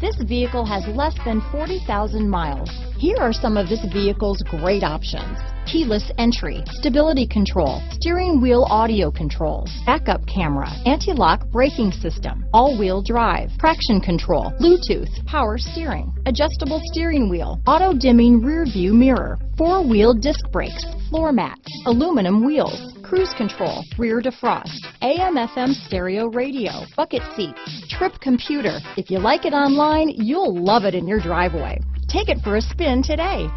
This vehicle has less than 40,000 miles. Here are some of this vehicle's great options. Keyless entry, stability control, steering wheel audio controls, backup camera, anti-lock braking system, all-wheel drive, traction control, Bluetooth, power steering, adjustable steering wheel, auto-dimming rear view mirror, four-wheel disc brakes, floor mats, aluminum wheels, cruise control, rear defrost, AM FM stereo radio, bucket seats, trip computer. If you like it online, you'll love it in your driveway. Take it for a spin today.